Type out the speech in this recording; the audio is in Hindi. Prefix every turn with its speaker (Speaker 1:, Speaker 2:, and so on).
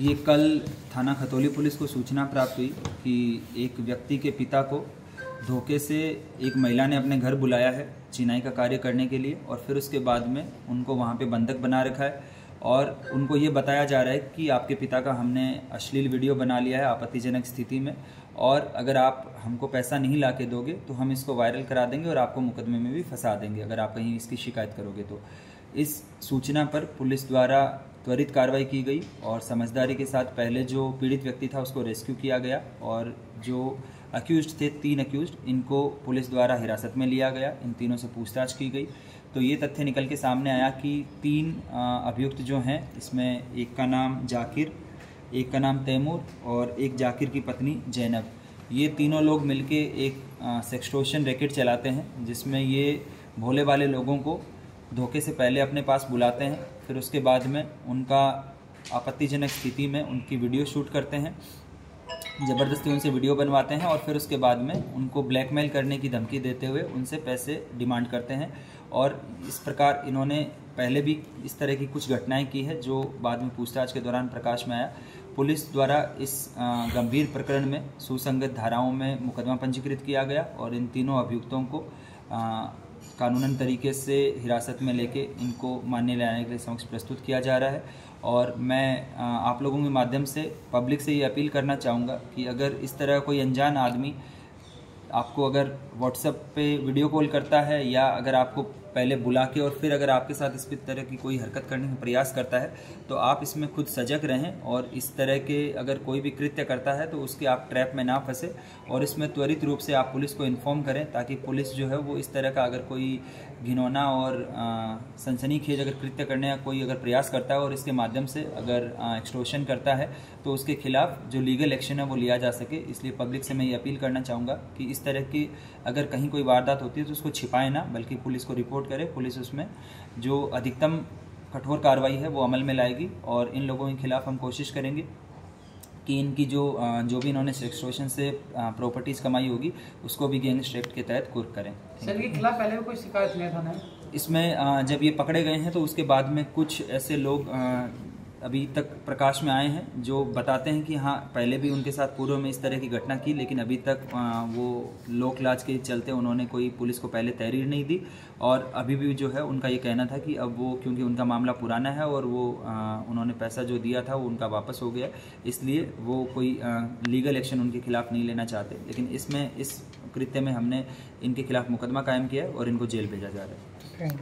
Speaker 1: ये कल थाना खतौली पुलिस को सूचना प्राप्त हुई कि एक व्यक्ति के पिता को धोखे से एक महिला ने अपने घर बुलाया है चिनाई का कार्य करने के लिए और फिर उसके बाद में उनको वहाँ पे बंधक बना रखा है। और उनको ये बताया जा रहा है कि आपके पिता का हमने अश्लील वीडियो बना लिया है आपत्तिजनक स्थिति में और अगर आप हमको पैसा नहीं ला के दोगे तो हम इसको वायरल करा देंगे और आपको मुकदमे में भी फंसा देंगे अगर आप कहीं इसकी शिकायत करोगे तो। इस सूचना पर पुलिस द्वारा त्वरित कार्रवाई की गई और समझदारी के साथ पहले जो पीड़ित व्यक्ति था उसको रेस्क्यू किया गया और जो अक्यूज थे, तीन अक्यूज इनको पुलिस द्वारा हिरासत में लिया गया। इन तीनों से पूछताछ की गई। तो ये तथ्य निकल के सामने आया कि तीन अभियुक्त जो हैं, इसमें एक का नाम जाकिर, एक का नाम तैमूर और एक जाकिर की पत्नी जैनब। ये तीनों लोग मिलके एक सेक्सटोशन रैकेट चलाते हैं, जिसमें ये भोले वाले लोगों को धोखे से पहले अपने पास बुलाते हैं, फिर उसके बाद में उनका आपत्तिजनक स्थिति में उनकी वीडियो शूट करते हैं, ज़बरदस्ती उनसे वीडियो बनवाते हैं और फिर उसके बाद में उनको ब्लैकमेल करने की धमकी देते हुए उनसे पैसे डिमांड करते हैं। और इस प्रकार इन्होंने पहले भी इस तरह की कुछ घटनाएँ की है जो बाद में पूछताछ के दौरान प्रकाश में आया। पुलिस द्वारा इस गंभीर प्रकरण में सुसंगत धाराओं में मुकदमा पंजीकृत किया गया और इन तीनों अभियुक्तों को कानूनन तरीके से हिरासत में लेके इनको मान्य लाने के लिए समक्ष प्रस्तुत किया जा रहा है और मैं आप लोगों के माध्यम से पब्लिक से ये अपील करना चाहूँगा कि अगर इस तरह कोई अनजान आदमी आपको अगर व्हाट्सएप पे वीडियो कॉल करता है या अगर आपको पहले बुला के और फिर अगर आपके साथ इस तरह की कोई हरकत करने का प्रयास करता है तो आप इसमें खुद सजग रहें और इस तरह के अगर कोई भी कृत्य करता है तो उसके आप ट्रैप में ना फंसे और इसमें त्वरित रूप से आप पुलिस को इन्फॉर्म करें, ताकि पुलिस जो है वो इस तरह का अगर कोई घिनौना और सनसनीखेज अगर कृत्य करने का कोई अगर प्रयास करता है और इसके माध्यम से अगर एक्सटोशन करता है तो उसके खिलाफ जो लीगल एक्शन है वो लिया जा सके। इसलिए पब्लिक से मैं ये अपील करना चाहूँगा कि इस तरह की अगर कहीं कोई वारदात होती है तो उसको छिपाए ना, बल्कि पुलिस को रिपोर्ट करे पुलिस उसमें जो अधिकतम कठोर कार्रवाई है वो अमल में लाएगी और इन लोगों के खिलाफ हम कोशिश करेंगे कि इनकी जो जो भी इन्होंने एक्सटोशन से प्रॉपर्टीज़ कमाई होगी उसको भी गैंग एक्ट के तहत कुर्क करें।
Speaker 2: सर के खिलाफ पहले भी कोई शिकायत नहीं था
Speaker 1: इसमें जब ये पकड़े गए हैं तो उसके बाद में कुछ ऐसे लोग अभी तक प्रकाश में आए हैं, जो बताते हैं कि हाँ पहले भी उनके साथ पूर्व में इस तरह की घटना की, लेकिन अभी तक वो लोक लाज के चलते उन्होंने कोई पुलिस को पहले तहरीर नहीं दी। और अभी भी जो है, उनका ये कहना था कि अब वो, क्योंकि उनका मामला पुराना है और वो उन्होंने पैसा जो दिया था, वो उनका वापस हो गया। इसलिए वो कोई लीगल एक्शन उनके खिलाफ नहीं लेना चाहते। लेकिन इसमें, इस कृत्य में हमने इनके खिलाफ मुकदमा कायम किया और इनको जेल भेजा जा रहा है।